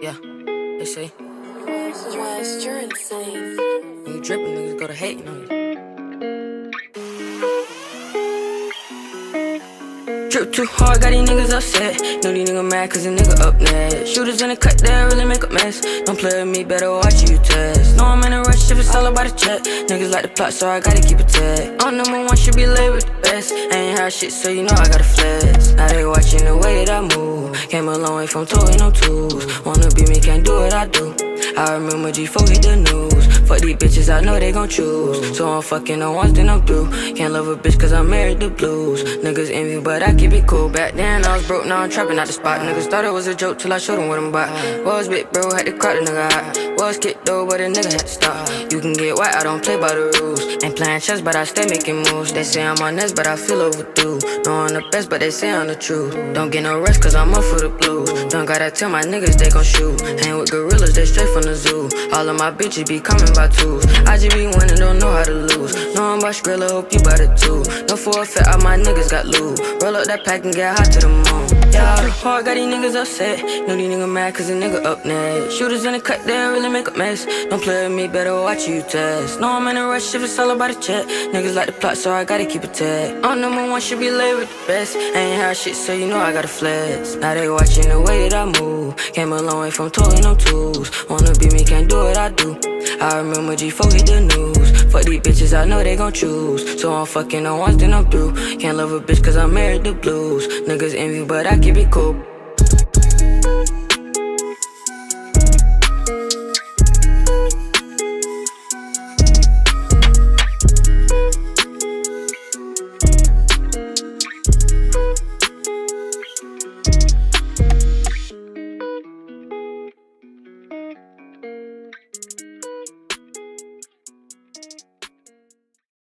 Yeah, they say West, you're insane. when you drippin', niggas go to hating on you. Drip too hard, got these niggas upset. Know these niggas mad cause a nigga up next. Shooters in the cut, they really make a mess. Don't play with me, better watch you test. Know I'm in a rush if it's all about a check. Niggas like the plot, so I gotta keep it tight. I'm number one, should be laid with the best. Ain't had shit, so you know I gotta flex. Now they watching the way that I move. Came a long way from toting no tools. Wanna be me, can't do what I do. I remember G4 hit the news. Fuck these bitches, I know they gon' choose. So I'm fucking on once, then I'm through. Can't love a bitch cause I'm married to blues. Niggas envy, but I keep it cool. Back then I was broke, now I'm trapping out the spot. Niggas thought it was a joke till I showed them what I'm about. Was big bro, had to crack the nigga out. Was kicked though, but a nigga had to stop. You can get white, I don't play by the rules. Ain't playing chess, but I stay making moves. They say I'm on this, but I feel overdue. Know I'm the best, but they say I'm the truth. Don't get no rest cause I'm up for the blues. Don't gotta tell my niggas they gon' shoot. Hang with gorillas, they straight from the zoo. All of my bitches be coming by twos. I just be winning, don't know how to. Know I'm about Skrilla, hope you it too. No for a all my niggas got loot. Roll up that pack and get hot to the moon. Yeah, all hard got these niggas upset. Know these niggas mad cause a nigga up next. Shooters in the cut, they really make a mess. Don't play with me, better watch you test. Know I'm in a rush if it's all about a check. Niggas like the plot, so I gotta keep it tight. I'm number one, should be laid with the best. Ain't had shit, so you know I gotta flex. Now they watching the way that I move. Came a long way from toting no tools. Wanna be me, can't do what I do. I remember G4 hit the news. Fuck these bitches, I know they gon' choose. So I'm fucking on once, then I'm through. Can't love a bitch cause I'm married to blues. Niggas envy, but I keep it cool.